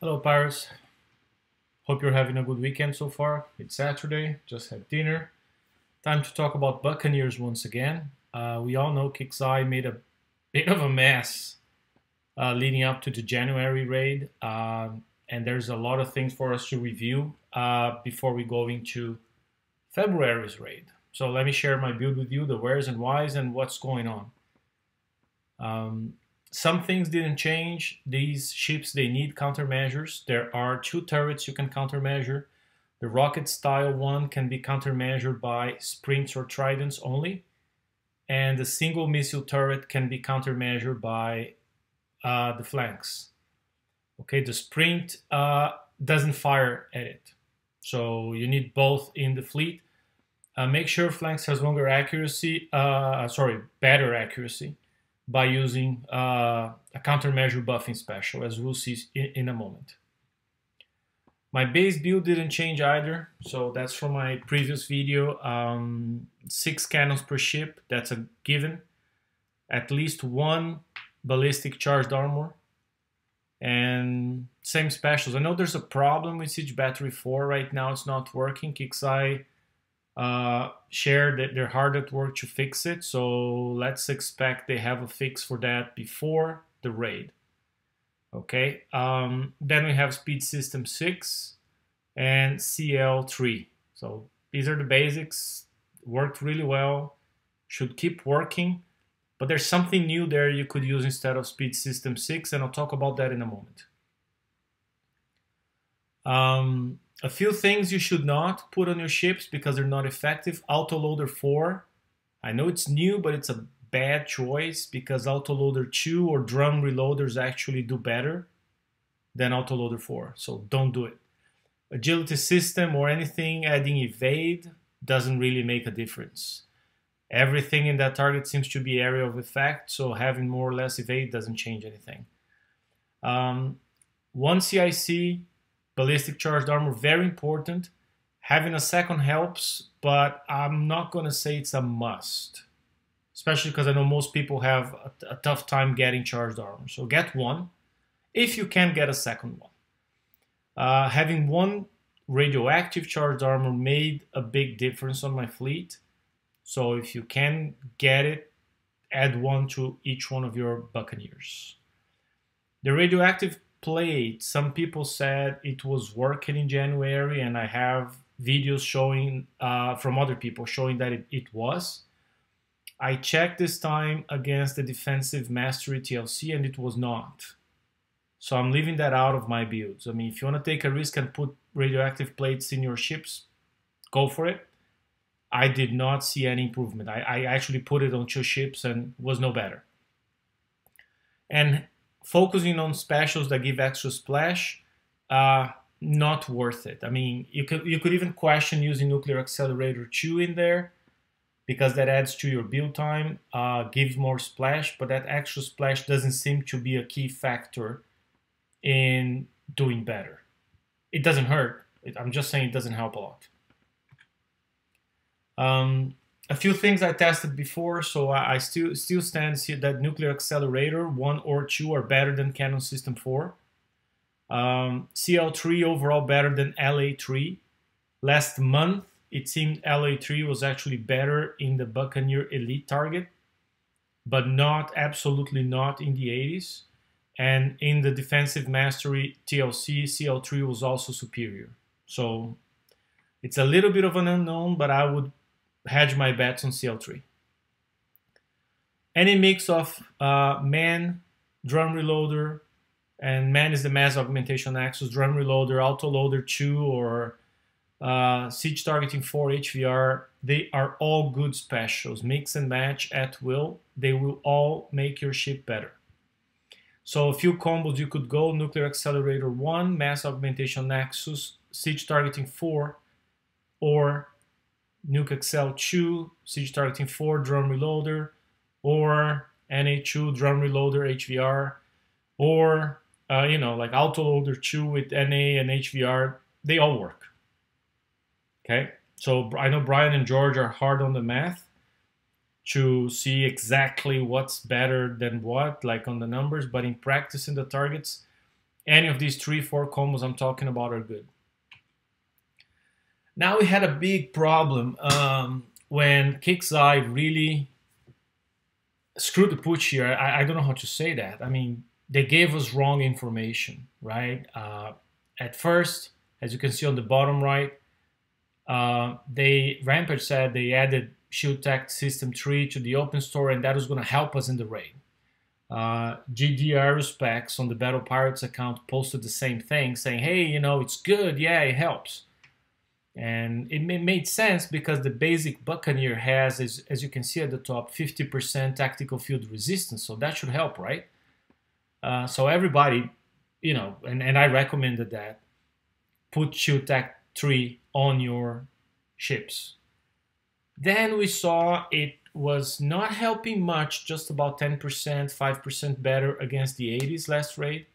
Hello, Pirates. Hope you're having a good weekend so far. It's Saturday, just had dinner. Time to talk about Buccaneers once again. Uh, we all know KIXEYE made a bit of a mess uh, leading up to the January raid, uh, and there's a lot of things for us to review uh, before we go into February's raid. So let me share my build with you, the wheres and whys, and what's going on. Um, some things didn't change. These ships, they need countermeasures. There are two turrets you can countermeasure. The rocket style one can be countermeasured by sprints or tridents only. And the single missile turret can be countermeasured by uh, the flanks. Okay, the sprint uh, doesn't fire at it. So you need both in the fleet. Uh, make sure flanks has longer accuracy, uh, sorry, better accuracy by using uh, a countermeasure buffing special, as we'll see in, a moment. My base build didn't change either, so that's from my previous video. Um, six cannons per ship, that's a given. At least one ballistic charged armor, and same specials. I know there's a problem with Siege Battery 4 right now, it's not working. KIXEYE uh, share that they're hard at work to fix it. So let's expect they have a fix for that before the raid. Okay, um, then we have Speed System 6 and CL3. So these are the basics, worked really well, should keep working, but there's something new there you could use instead of Speed System 6, and I'll talk about that in a moment. Um, a few things you should not put on your ships because they're not effective. Autoloader 4, I know it's new, but it's a bad choice because Autoloader 2 or drum reloaders actually do better than Autoloader 4, so don't do it. Agility system or anything adding evade doesn't really make a difference. Everything in that target seems to be area of effect, so having more or less evade doesn't change anything. Um, one CIC ballistic charged armor very important. Having a second helps but i'm not going to say it's a must especially because i know most people have a, a, tough time getting charged armor. So get one if you can get a second one. Uh, having one radioactive charged armor made a big difference on my fleet. So if you can get it add one to each one of your buccaneers. The radioactive plate, some people said it was working in January, and I have videos showing uh, from other people showing that it, it was. I checked this time against the defensive mastery TLC, and it was not. So I'm leaving that out of my builds. I mean, if you want to take a risk and put radioactive plates in your ships, go for it. I did not see any improvement. I, I actually put it on two ships and was no better. And focusing on specials that give extra splash, uh, not worth it. I mean, you could you could even question using Nuclear Accelerator 2 in there because that adds to your build time, uh, gives more splash, but that extra splash doesn't seem to be a key factor in doing better. It doesn't hurt. I'm just saying it doesn't help a lot. Um, a few things I tested before, so I, I still still stand that nuclear accelerator one or two are better than Cannon System 4. Um, CL3 overall better than LA3. Last month, it seemed LA3 was actually better in the Buccaneer Elite target, but not absolutely not in the 80s. And in the Defensive Mastery TLC, CL3 was also superior. So it's a little bit of an unknown, but I would hedge my bets on CL3. Any mix of uh, man, drum reloader, and man is the mass augmentation nexus, drum reloader, autoloader 2, or uh, siege targeting 4 HVR, they are all good specials. Mix and match at will. They will all make your ship better. So a few combos you could go, Nuclear Accelerator 1, Mass Augmentation Nexus, Siege Targeting 4, or Nuke Excel 2, Siege Targeting 4 Drum Reloader, or NA2 Drum Reloader HVR, or uh, you know like Autoloader 2 with NA and HVR, they all work. Okay, so I know Brian and George are hard on the math to see exactly what's better than what, like on the numbers, but in practice in the targets, any of these three, four combos I'm talking about are good. Now we had a big problem um, when KIXEYE really screwed the pooch here. I, I, don't know how to say that. I mean, they gave us wrong information, right? Uh, at first, as you can see on the bottom right, uh, they Rampage said they added Shield Tech System 3 to the open store and that was going to help us in the raid. Uh, GD Aerospecs on the Battle Pirates account posted the same thing, saying, hey, you know, it's good, yeah, it helps. And it made sense because the basic Buccaneer has, as, as you can see at the top, 50% tactical field resistance, so that should help, right? Uh, so everybody, you know, and, and I recommended that, put Shield Tech 3 on your ships. Then we saw it was not helping much, just about 10%, 5% better against the 80s last raid,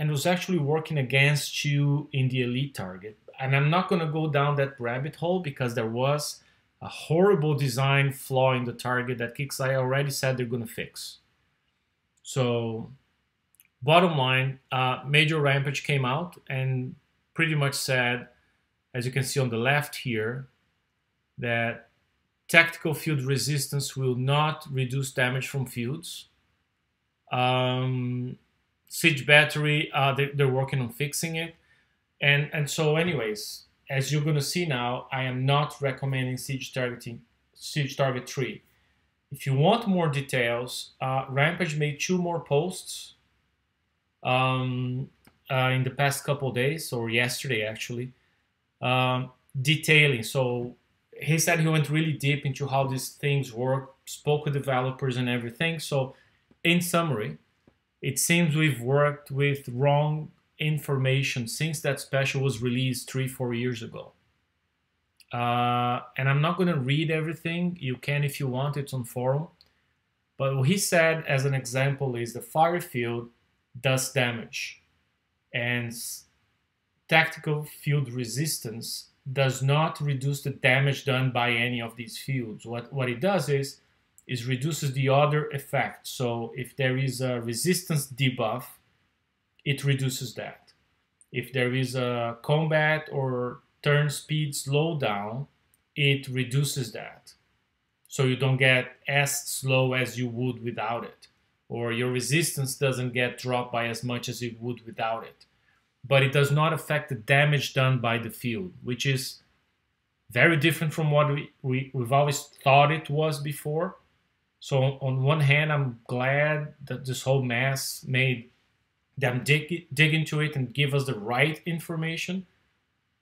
and was actually working against you in the elite target. And I'm not going to go down that rabbit hole because there was a horrible design flaw in the target that KIXEYE already said they're going to fix. So, bottom line, uh, Major Rampage came out and pretty much said, as you can see on the left here, that tactical field resistance will not reduce damage from fields. Um, siege battery, uh, they, they're working on fixing it. And, and so anyways, as you're going to see now, I am not recommending siege targeting, siege target 3. If you want more details, uh, Rampage made two more posts um, uh, in the past couple days, or yesterday actually, um, detailing. So he said he went really deep into how these things work, spoke with developers and everything. So, in summary, it seems we've worked with wrong information since that special was released three, four years ago. Uh, and I'm not going to read everything. You can if you want, it's on forum. But what he said as an example is the fire field does damage, and tactical field resistance does not reduce the damage done by any of these fields. What, what it does is, is reduces the other effect. So if there is a resistance debuff, it reduces that. If there is a combat or turn speed slowdown, it reduces that. So you don't get as slow as you would without it. Or your resistance doesn't get dropped by as much as it would without it but it does not affect the damage done by the field, which is very different from what we, we, we've always thought it was before. So on one hand, I'm glad that this whole mess made them dig, dig into it and give us the right information.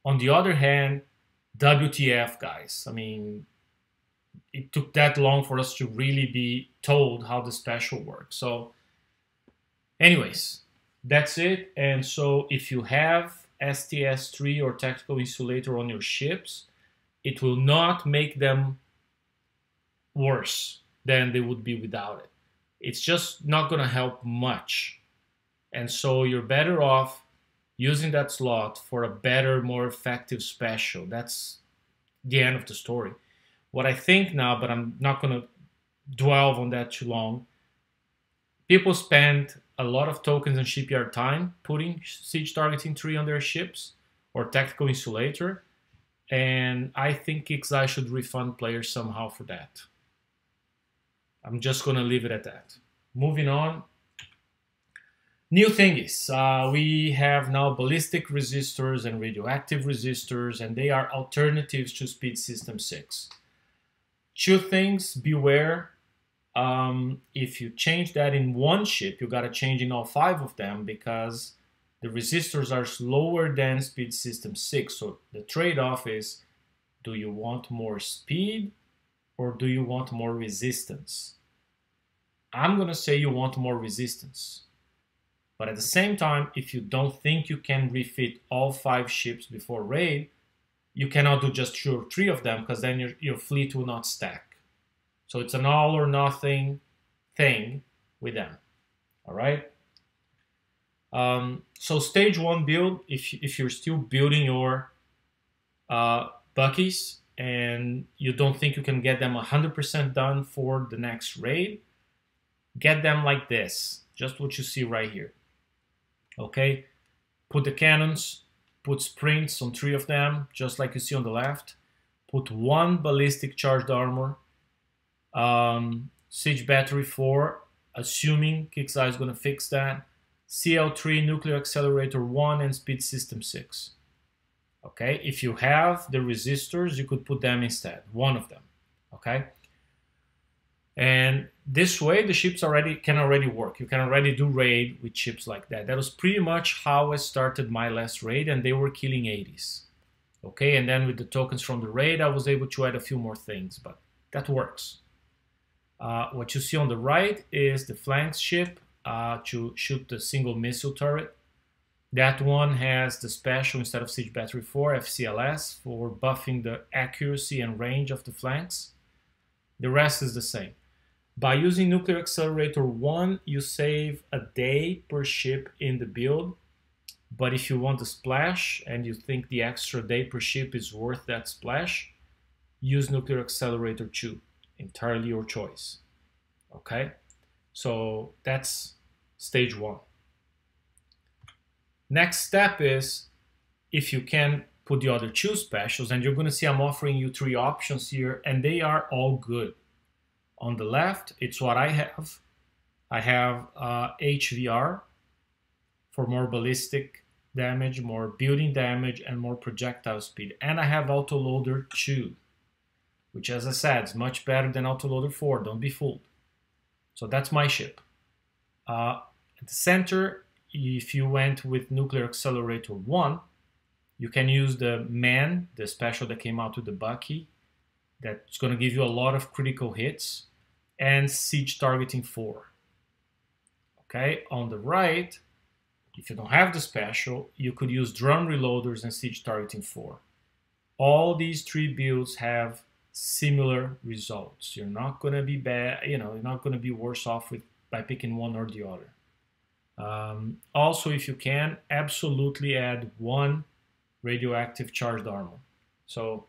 On the other hand, WTF, guys. I mean, it took that long for us to really be told how the special works. So, anyways, that's it. And so if you have STS3 or tactical insulator on your ships, it will not make them worse than they would be without it. It's just not going to help much. And so you're better off using that slot for a better, more effective special. That's the end of the story. What I think now, but I'm not going to dwell on that too long, people spend a lot of tokens and shipyard time putting siege targeting 3 on their ships or tactical insulator. And I think KIXEYE should refund players somehow for that. I'm just going to leave it at that. Moving on. New thingies. Uh, we have now ballistic resistors and radioactive resistors, and they are alternatives to Speed System 6. Two things, beware um, if you change that in one ship, you got to change in all five of them because the resistors are slower than speed system 6. So the trade-off is, do you want more speed or do you want more resistance? I'm going to say you want more resistance. But at the same time, if you don't think you can refit all five ships before raid, you cannot do just two or three of them because then your, your fleet will not stack. So it's an all or nothing thing with them. All right. Um, so stage one build, if, if you're still building your uh, Buckies and you don't think you can get them 100% done for the next raid, get them like this, just what you see right here. Okay, put the cannons, put sprints on three of them, just like you see on the left. Put one ballistic charged armor, um, siege battery 4, assuming KIXEYE is going to fix that. CL3, nuclear accelerator 1, and speed system 6. Okay, if you have the resistors, you could put them instead, one of them. Okay, and this way the ships already can already work. You can already do raid with ships like that. That was pretty much how I started my last raid, and they were killing 80s. Okay, and then with the tokens from the raid, I was able to add a few more things, but that works. Uh, what you see on the right is the flanks ship uh, to shoot the single missile turret. That one has the special instead of Siege Battery 4, FCLS, for buffing the accuracy and range of the flanks. The rest is the same. By using Nuclear Accelerator 1, you save a day per ship in the build. But if you want a splash and you think the extra day per ship is worth that splash, use Nuclear Accelerator 2. Entirely your choice. Okay? So that's stage one. Next step is if you can put the other two specials, and you're going to see I'm offering you three options here, and they are all good. On the left, it's what I have. I have uh, HVR for more ballistic damage, more building damage, and more projectile speed. And I have Autoloader 2, which as I said is much better than Autoloader 4, don't be fooled. So that's my ship. Uh, at the center, if you went with Nuclear Accelerator 1, you can use the Man, the special that came out with the Bucky, that's going to give you a lot of critical hits and siege targeting 4. Okay, on the right, if you don't have the special, you could use drum reloaders and siege targeting 4. All these three builds have similar results. You're not going to be bad, you know, you're not going to be worse off with by picking one or the other. Um, also, if you can, absolutely add one radioactive charged armor. So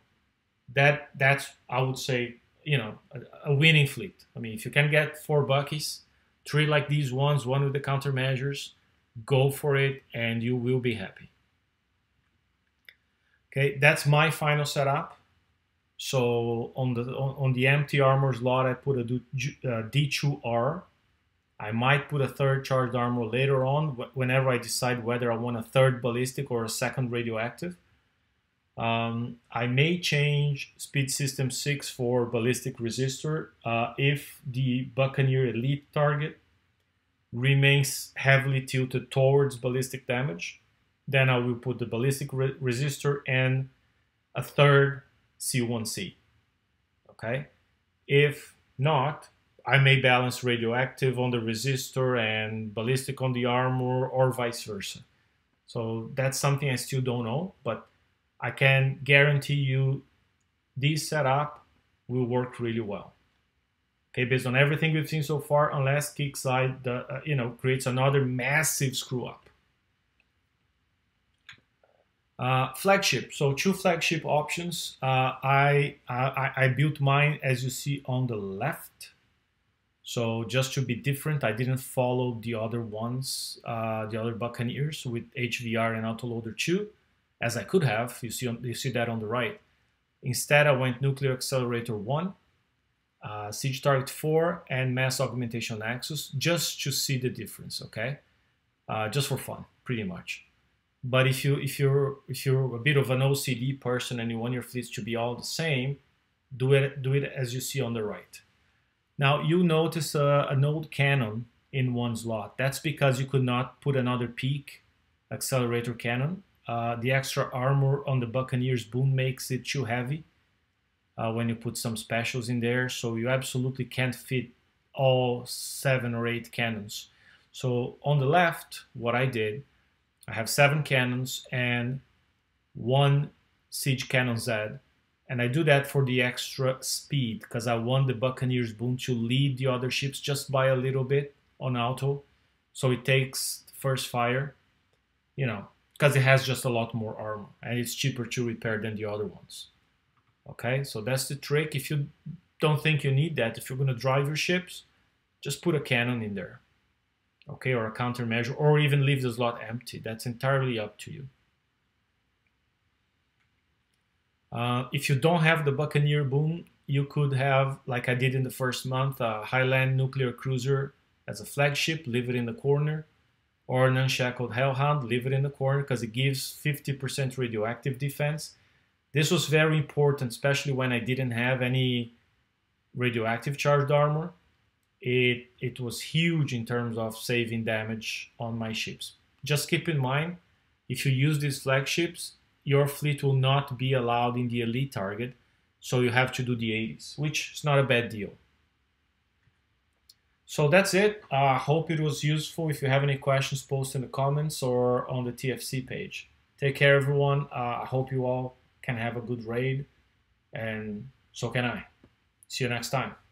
that that's I would say you know a, a, winning fleet. I mean, if you can get four buckies, three like these ones, one with the countermeasures, go for it, and you will be happy. Okay, that's my final setup. So on the on, on the empty armor slot, I put a D2R. Uh, I might put a third charged armor later on whenever I decide whether I want a third ballistic or a second radioactive. Um, I may change Speed System 6 for Ballistic Resistor uh, if the Buccaneer Elite target remains heavily tilted towards ballistic damage. Then I will put the Ballistic re Resistor and a third C1C. Okay? If not, I may balance radioactive on the resistor and ballistic on the armor or vice versa. So that's something I still don't know, but I can guarantee you this setup will work really well. Okay, based on everything we've seen so far, unless KIXEYE, uh, you know, creates another massive screw up. Uh, flagship, so two flagship options. Uh, I, I, I built mine as you see on the left. So just to be different, I didn't follow the other ones, uh, the other Buccaneers with HVR and Autoloader 2 as I could have. You see, on, you see that on the right. Instead, I went Nuclear Accelerator 1, uh, Siege Target 4, and Mass Augmentation Nexus just to see the difference, okay? Uh, just for fun, pretty much. But if you if you're if you're a bit of an OCD person and you want your fleets to be all the same, do it do it as you see on the right. Now you notice uh, an old cannon in one slot. That's because you could not put another peak accelerator cannon uh, the extra armor on the Buccaneers boom makes it too heavy uh, when you put some specials in there, so you absolutely can't fit all seven or eight cannons. So on the left, what I did, I have seven cannons and one siege cannon Z, and I do that for the extra speed because I want the Buccaneers boom to lead the other ships just by a little bit on auto, so it takes first fire. You know, because it has just a lot more armor and it's cheaper to repair than the other ones. Okay, so that's the trick. If you don't think you need that, if you're going to drive your ships, just put a cannon in there. okay, or a countermeasure, or even leave the slot empty. That's entirely up to you. Uh, if you don't have the Buccaneer boom, you could have, like I did in the first month, a Highland nuclear cruiser as a flagship, leave it in the corner, or an unshackled Hellhound, leave it in the corner because it gives 50% radioactive defense. This was very important, especially when I didn't have any radioactive charged armor. It, it was huge in terms of saving damage on my ships. Just keep in mind, if you use these flagships, your fleet will not be allowed in the elite target, so you have to do the 80s, which is not a bad deal. So that's it. I uh, hope it was useful. If you have any questions, post in the comments or on the TFC page. Take care, everyone. Uh, I hope you all can have a good raid, and so can I. See you next time.